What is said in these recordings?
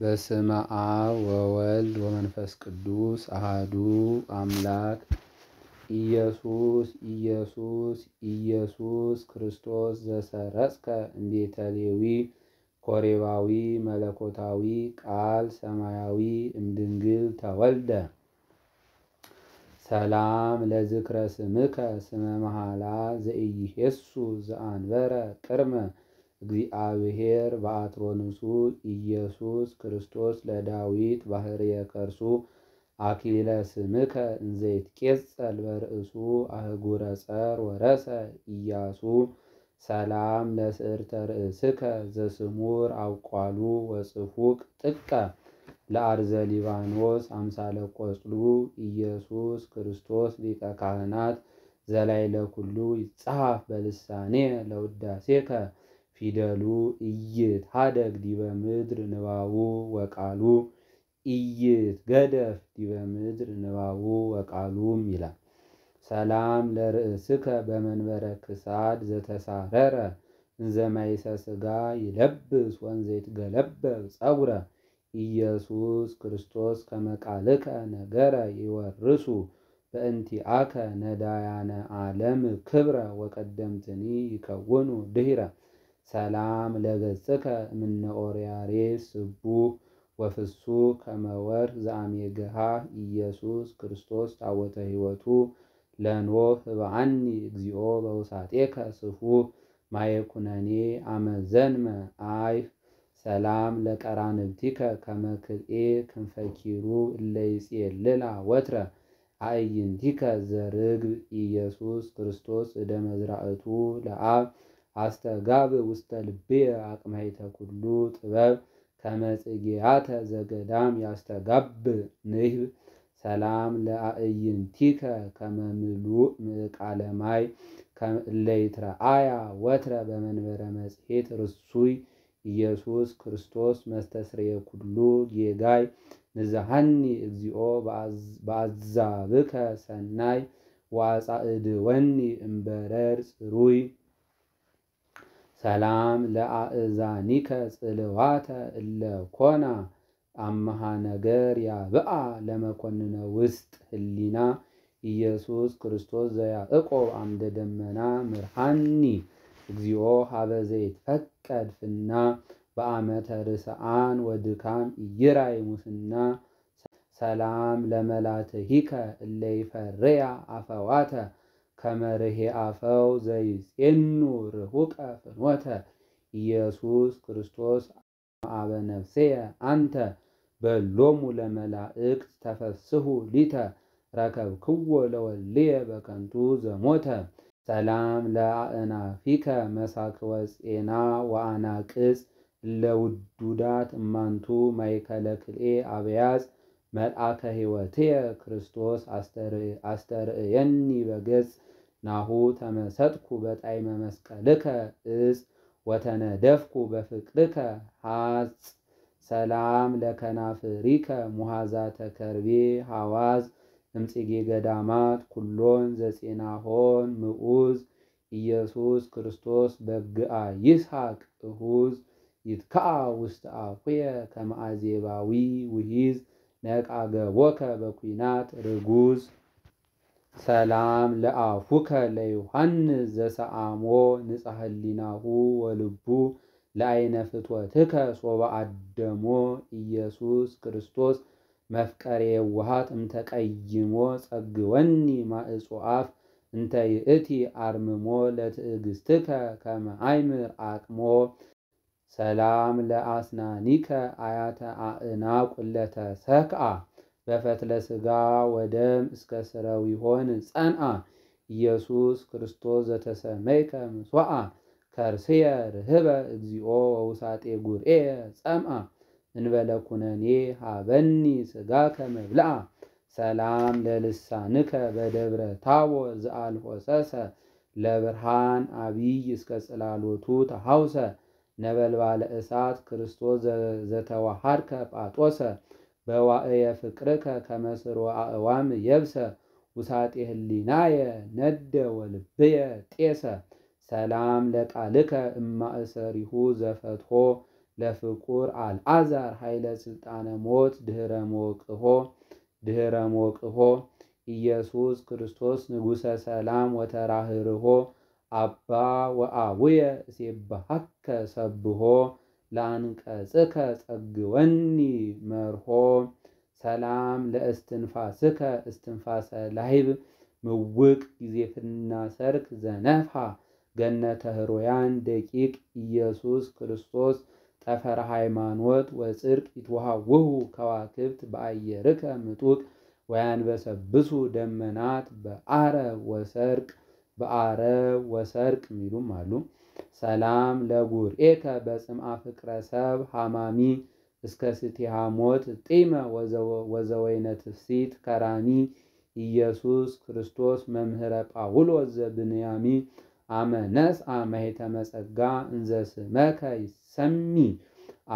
በስመ አብ ወወልድ ወመንፈስ ቅዱስ አሃዱ አምላክ። ኢየሱስ ኢየሱስ ኢየሱስ ክርስቶስ ዘሰረጽከ እምቤተ ሌዊ ኮሬባዊ መለኮታዊ ቃል ሰማያዊ እምድንግል ተወልደ። ሰላም ለዝክረ ስምከ ስመ መሃላ ዘኢይሄሱ ዘአንበረ ቅድመ እግዚአብሔር በአትሮንሱ ኢየሱስ ክርስቶስ ለዳዊት ባህርየ ከርሱ አክሊለ ስምከ እንዘይትቄጸል በርእሱ አህጉረ ጸር ወረሰ ኢያሱ ሰላም ለስዕርተ ርእስከ ዘስሙር አውቋሉ ወጽፉቅ ጥቀ ለአርዘ ሊባኖስ አምሳለ ቆጽሉ ኢየሱስ ክርስቶስ ሊቀ ካህናት ዘላይለ ኩሉ ይጸሐፍ በልሳኔ ለውዳሴከ ፊደሉ ኢይትሃደግ ዲበ ምድር ንባቡ ወቃሉ ኢይትገደፍ ዲበ ምድር ንባቡ ወቃሉም ይላል። ሰላም ለርእስከ በመንበረ ክሳድ ዘተሳረረ እንዘማይሰ ሥጋ ይለብስ ወንዘይትገለበብ ጸጉረ ኢየሱስ ክርስቶስ ከመቃልከ ነገረ ይወርሱ በእንቲአከ ነዳያነ ዓለም ክብረ ወቀደምትኒ ይከውኑ ድሂረ ሰላም ለገጽከ እምነ ኦርያሬስ ስቡህ ወፍሱህ ከመወርህ ዘአሜገሃ ኢየሱስ ክርስቶስ ታቦተ ሕይወቱ ለኖህ ህብአኒ እግዚኦ በውሳጤከ ስፉህ ማየኩነኔ አመዘንመ አይፍ ሰላም ለቀራንብቲከ ከመክልኤ ክንፈኪሩ እለይጼልላ ወትረ አእይንቲከ ዘርግብ ኢየሱስ ክርስቶስ እደ መዝራእቱ ለአብ አስተጋብ ውስተ ልቤ አቅማይተ ኩሉ ጥበብ ከመጽጌያተ ዘገዳም ያስተጋብ ንህብ ሰላም ለአእይንቲከ ከመምሉእ ምቃለ ማይ እለይትረአያ ወትረ በመንበረ መጽሔት ርሱይ ኢየሱስ ክርስቶስ መስተስርየ ኩሉ ጌጋይ ንዝሃኒ እግዚኦ በአዛብከ ሰናይ ወአጻእድወኒ እምበረር ጽሩይ ሰላም ለአእዛኒከ ጽልዋተ እለ ኮና አመሃ ነገር ያብአ ለመኮንነ ውስጥ ህሊና ኢየሱስ ክርስቶስ ዘያዕቆብ አምደ ደመና ምርሃኒ እግዚኦ ሀበ ዘይትፈቀድ ፍና በአመተ ርስአን ወድካም ኢይራይ ሙስና። ሰላም ለመላትሂከ እለይፈርያ አፈዋተ ከመርሄ አፈው ዘይጼኑ ርሁቀ ፍኖተ። ኢየሱስ ክርስቶስ አበ ነፍሴየ አንተ በሎሙ ለመላእክት ተፈስሑ ሊተ። ረከብክዎ ለወልየ በከንቱ ዘሞተ። ሰላም ለአእናፊከ መሳክወ ፄና ወአናቅጽ። ለውዱዳት እማንቱ ማይከለ ክልኤ መልአከ ሕይወትየ ክርስቶስ አስተርእየኒ በገጽ ናሁ ተመሰጥኩ በጣዕመ መስቀልከ እጽ ወተነደፍኩ በፍቅርከ ሐጽ ሰላም ለከናፍሪከ ሙሃዛተ ከርቤ ሐዋዝ እምጽጌ ገዳማት ኩሎን ዘፄናሆን ምዑዝ ኢየሱስ ክርስቶስ በግአ ይስሐቅ እሁዝ ይትከአ ውስተ አፉየ ከመአዜባዊ ውሂዝ ነቃ ገቦከ በኩናት ርጉዝ ሰላም ለአፉከ ለዮሐንስ ዘሰአሞ ንጽሐ ህሊናሁ ወልቡ ለአይነ ፍትወትከ ሶበ አደሞ ኢየሱስ ክርስቶስ መፍቀሬ የዋሃት እምተቀይሞ ጸግወኒ ማእጹአፍ እንተ ይእቲ አርምሞ ለትዕግስትከ ከመ አይምር አቅሞ። ሰላም ለአስናኒከ አያተ አእናቁ ለተሰክአ በፈትለ ሥጋ ወደም እስከ ስረው ይሆን ጸንአ። ኢየሱስ ክርስቶስ ዘተሰመይከ ምስዋዓ ከርስየ ርህበ እግዚኦ ወውሳጤ ጉርኤ ጸምአ። እንበለ ኩነኔ ሃበኒ ሥጋከ መብልዓ ሰላም ለልሳንከ በደብረ ታቦር ዘአልሆሰሰ። ለብርሃን አቢይ እስከ ጽላሎቱ ተሐውሰ። ነበልባለ እሳት ክርስቶስ ዘተዋሃድከ ጳጦሰ በዋእየ ፍቅርከ ከመስሮ አእዋም የብሰ ውሳጤ ህሊናየ ነደ ወልብየ ጤሰ። ሰላም ለቃልከ እማእሰሪሁ ዘፈትሖ ለፍቁር አልዓዛር ኃይለ ስልጣነ ሞት ድህረ ሞቅሆ ድህረ ሞቅሆ ኢየሱስ ክርስቶስ ንጉሠ ሰላም ወተራህርሆ። አባ ወአቡየ እሴብሐከ ሰብሖ ለአንቀጽከ ጸግወኒ መርሆ ሰላም ለእስትንፋስከ እስትንፋሰ ላህብ ምውቅ ጊዜ ፍና ሰርክ ዘነፍሐ ገነተ ህሮያን ደቂቅ ኢየሱስ ክርስቶስ ጠፈረ ሃይማኖት ወፅድቅ ይትወሃውሁ ከዋክብት በአየርከ ምጡቅ ወያንበሰብሱ ደመናት በአረብ ወሰርቅ በአረብ ወሰርቅ የሚሉም አሉ። ሰላም ለጉርኤከ በጽምአ ፍቅረ ሰብ ሃማሚ እስከ ስቲሃ ሞት ጢመ ወዘወይነ ትፍሲት ከራሚ ኢየሱስ ክርስቶስ መምህረ ጳውሎስ ዘብንያሚ አመ ነስአ ማኅተመ ጸጋ እንዘ ስመከ ይሰሚ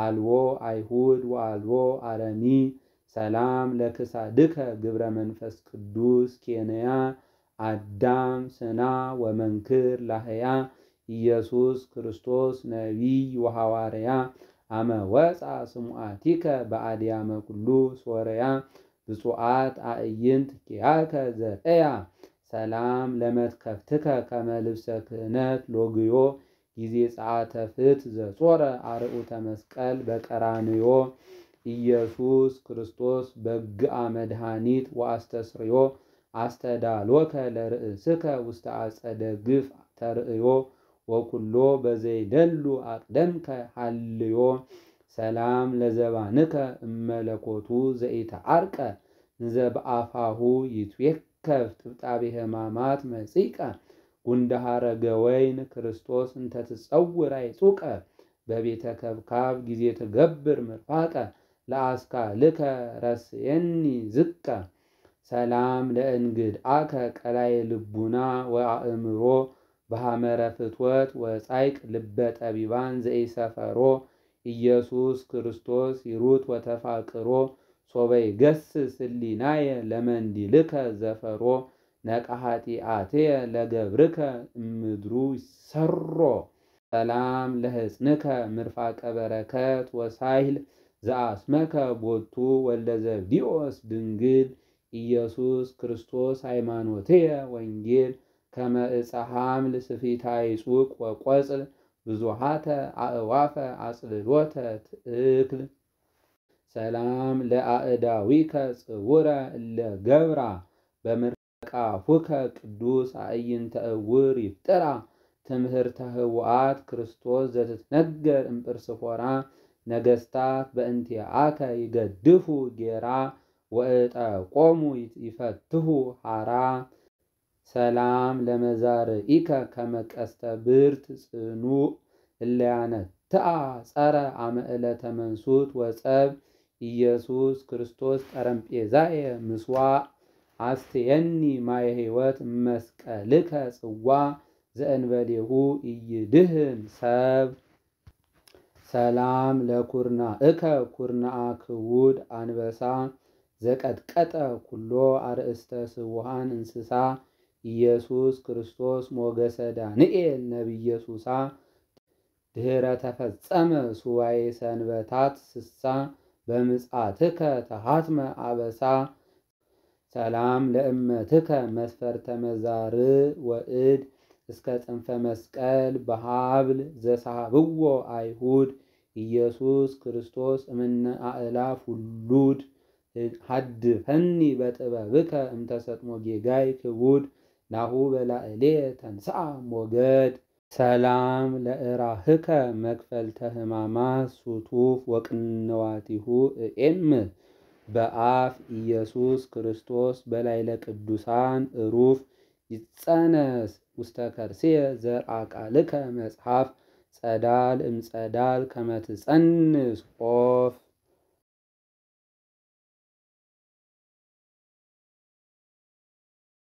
አልቦ አይሁድ ወአልቦ አረሚ ሰላም ለክሳድከ ግብረ መንፈስ ቅዱስ ኬንያ አዳም ስና ወመንክር ላህያ ኢየሱስ ክርስቶስ ነቢይ ወሐዋርያ አመ ወፃ ስሙዓቲከ በአድያመ ኩሉ ሶርያ ብፁዓት አእይንት ኪያከ ዘርአያ ሰላም ለመትከፍትከ ከመ ክህነት ሎግዮ ጊዜ ጸአተ ፍት ዘጾረ አርዑተ መስቀል በቀራንዮ ኢየሱስ ክርስቶስ በግአ መድኃኒት ወአስተስርዮ አስተዳሎከ ለርእስከ ውስተ አጸደ ግፍ ተርእዮ ወኩሎ በዘይደሉ አቅደምከ ሃልዮ። ሰላም ለዘባንከ እመለኮቱ ዘኢተዓርቀ እንዘ በአፋሁ ይትዌከፍ ጥብጣቤ ሕማማት መጺቀ ጉንደሃረገ ወይን ክርስቶስ እንተትጸውር አይጹቀ በቤተ ከብካብ ጊዜ ትገብር ምርፋቀ ለአስካልከ ረስየኒ ዝቀ ሰላም ለእንግድአከ ቀላይ ልቡና ወአእምሮ በሐመረ ፍትወት ወጻይቅ ልበ ጠቢባን ዘኢሰፈሮ ኢየሱስ ክርስቶስ ይሩት ወተፋቅሮ ሶበይ ገስስ ህሊናየ ለመንዲልከ ዘፈሮ ነቀሃጢአትየ ለገብርከ እምድሩ ይሰሮ። ሰላም ለሕፅንከ ምርፋቀ በረከት ወሳይል ዘአስመከ ቦቱ ወልደ ዘብዲኦስ ድንግል ኢየሱስ ክርስቶስ ሃይማኖትየ ወንጌል ከመ ዕፀ ሐምል ስፊታ ይጹቅ ወቈጽል ብዙሃተ አእዋፈ አጽልሎተ ትእክል። ሰላም ለአእዳዊከ ጽውረ እለ ገብራ በምርቃፉከ ቅዱስ አዕይንተ እውር ይፍጥራ ትምህርተ ህውአት ክርስቶስ ዘትትነገር እምጵርስፎራ ነገስታት በእንቲአከ ይገድፉ ጌራ ወእጠ ቆሙ ይፈትሁ ሐራ ሰላም ለመዛርኢከ ከመቀስተ ብርት ጽኑዕ እለያነትአ ጸረ አመ ዕለተ መንሱት ወጸብ ኢየሱስ ክርስቶስ ጠረምጴዛየ ምስዋዕ አስትየኒ ማየ ሕይወት መስቀልከ ጽዋ ዘእንበሌሁ ኢይድህን ሰብ። ሰላም ለኩርናእከ ኩርናአ ክቡድ አንበሳ ዘቀጥቀጠ ኩሎ አርእስተ ስቡሃን እንስሳ ኢየሱስ ክርስቶስ ሞገሰ ዳንኤል ነቢየ ሱሳ። ድኅረ ተፈጸመ ሱዋዬ ሰንበታት ስሳ በምጽአትከ ተሃትመ አበሳ። ሰላም ለእመትከ መስፈርተ መዛርእ ወእድ እስከ ጽንፈ መስቀል በሃብል ዘሳሃብዎ አይሁድ ኢየሱስ ክርስቶስ እምነ አእላፍ ውሉድ ሀድፈኒ በጥበብከ እምተሰጥሞ ጌጋይ ክቡድ ናሁ በላዕሌ ተንሥአ ሞገድ። ሰላም ለእራህከ መክፈልተ ሕማማት ሱቱፍ ወቅንዋቲሁ እኤም። በአፍ ኢየሱስ ክርስቶስ በላዕለ ቅዱሳን እሩፍ ይጸነስ ውስተ ከርሥየ ዘርአ ቃልከ መጽሐፍ። ጸዳል እምጸዳል ከመ ትጸንስ ኦፍ